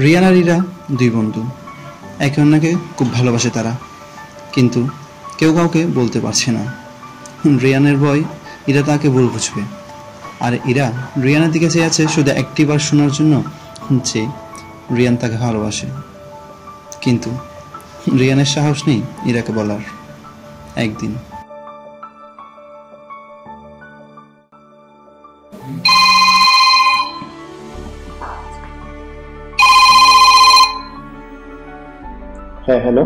রিয়ান আর ইরা দুই বন্ধু। একে অন্যকে খুব ভালোবাসে তারা। কিন্তু কেউ কাউকে বলতে পারছে না। রিয়ানের ভয়, ইরা তাকে ভুল বুঝবে। আর ইরা রিয়ানের দিকে চেয়ে আছে শুধু একটিবার শোনার জন্য যে রিয়ান তাকে ভালোবাসে। কিন্তু রিয়ানের সাহস নেই ইরাকে বলার। একদিন হ্যাঁ হ্যালো।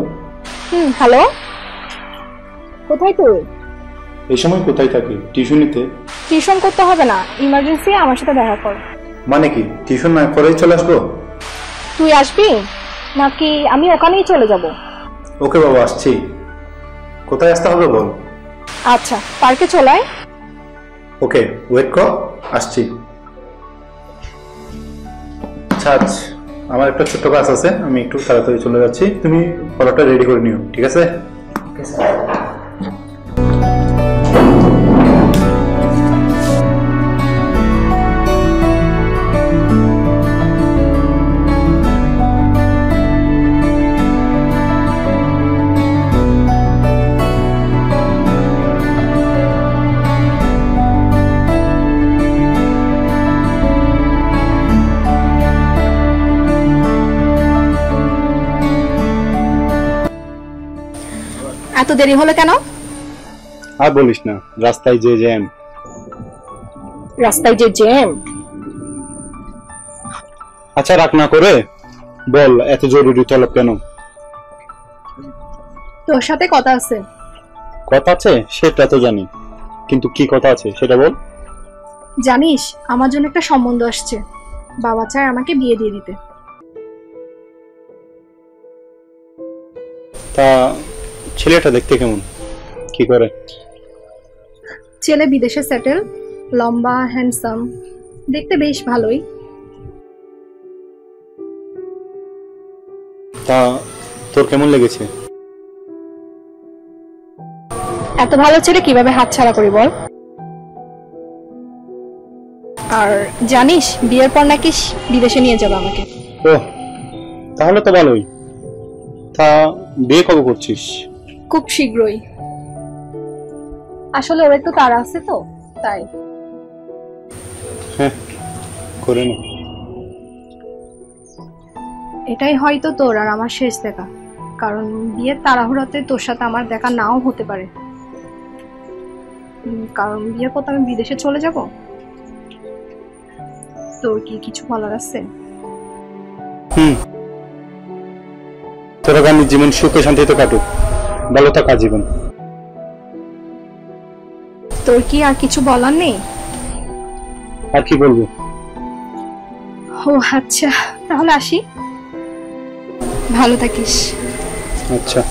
হুম হ্যালো। কোথায় তুই? এই সময় কোথায় থাকি? টিউশনিতে। টিউশন করতে হবে না ইমার্জেন্সি আমার সাথে দেখা কর। মানে কি টিউশন না করেই চলে আসব? তুই আসবি? নাকি আমি ওখানেই চলে যাব? ওকে বাবা আসছি। কোথায় আসতে হবে বল? আচ্ছা পার্কে চলায় ওকে ওয়েট কর আসছি। আচ্ছা আজ আমার একটা ছোট্ট কাজ আছে, আমি একটু তাড়াতাড়ি চলে যাচ্ছি। তুমি ফলোটা রেডি করে নিও, ঠিক আছে? এত দেরি হলো কেন? আর বলিস না রাস্তায় যে জ্যাম। রাস্তায় যে জ্যাম? আচ্ছা রাখ না করে। বল এত জরুরি তলব কেন? তোর সাথে কথা আছে। কথা আছে? সেটা তো জানি। কিন্তু কি কথা আছে সেটা বল। জানিস আমার জন্য একটা সম্বন্ধ আসছে। বাবা চায় আমাকে বিয়ে দিয়ে দিতে। তা ছেলেটা দেখতে কেমন? কি করে? ছেলে বিদেশে সেটেল লম্বা হ্যান্ডসাম দেখতে বেশ ভালোই। তা তোর কেমন লেগেছে? এত ভালো ছেলে কীভাবে হাতছাড়া করি বল? আর জানিস বিয়ের পর নাকি বিদেশে নিয়ে যাবে আমাকে। ও তাহলে তো ভালোই। তা বিয়ে কবে করছিস? খুব শীঘ্রই। আসলে ওর একটু তাড়া আছে তো তাই। হ্যাঁ করে নে। এটাই হয়তো তোর আর আমার শেষ দেখা কারণ বিয়ের তাড়াহুড়োতে তোর সাথে আমার দেখা নাও হতে পারে। উম, কারণ বিয়ের পর তো আমি বিদেশে চলে যাব। তোর কি কিছু বলার আছে? হুম। তোর আগামী জীবন সুখে শান্তিতে কাটুক। ভালো থাকা জীবন তোর কি আর কিছু বলার নেই? আর কি বলব? ও আচ্ছা তাহলে আসি। ভালো থাকিস। আচ্ছা।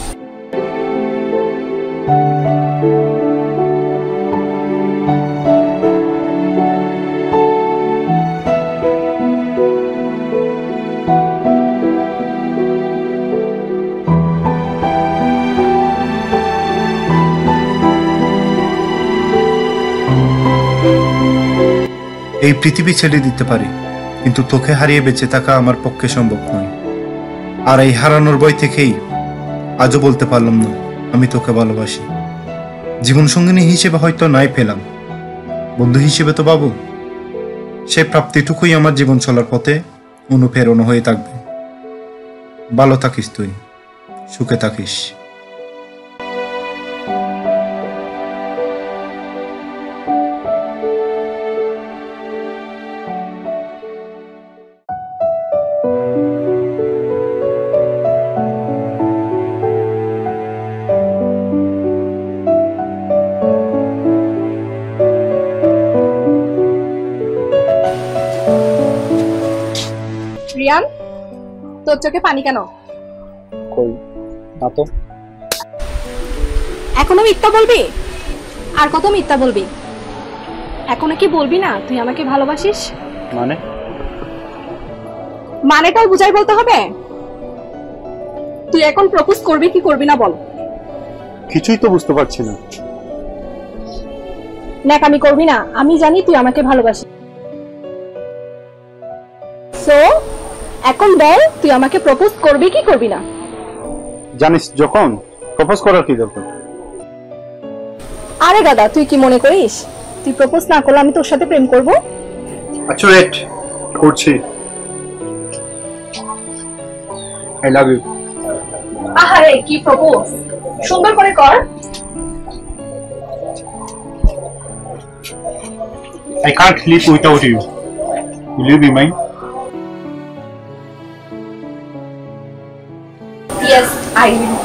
এই পৃথিবী ছেড়ে দিতে পারি, কিন্তু তোকে হারিয়ে বেঁচে থাকা আমার পক্ষে সম্ভব নয়। আর এই হারানোর ভয় থেকেই আজও বলতে পারলাম না, আমি তোকে ভালোবাসি। জীবনসঙ্গিনী হিসেবে হয়তো নাই পেলাম। বন্ধু হিসেবে তো বাবু, সে প্রাপ্তিটুকুই আমার জীবন চলার পথে অনুপ্রেরণা হয়ে থাকবে। ভালো থাকিস তুই, সুখে থাকিস। রিয়ান তোর চোখে পানি কেন? কই? না তো। এখনও মিথ্যা বলবি? আর কত মিথ্যা বলবি? এখনও কি বলবি না? তুই আমাকে ভালোবাসিস? মানে? মানেটাও বুঝাই বলতে হবে? তুই এখন প্রপোজ করবি কি করবি না বল। কিছুই তো বুঝতে পারছি না। ন্যাকামি করবি না। আমি জানি তুই আমাকে ভালোবাসিস। এখন বল তুই আমাকে প্রপোজ করবি কি করবি না? জানিস যখন প্রপোজ করার কি দরকার? আরে গাদা তুই কি মনে করিস? তুই প্রপোজ না করলে আমি তোর সাথে প্রেম করব? আচ্ছা ওয়েট করছি। আই লাভ ইউ আহারে কি প্রপোজ সুন্দর করে কর। I can't live without you. Will you be mine? Yes I will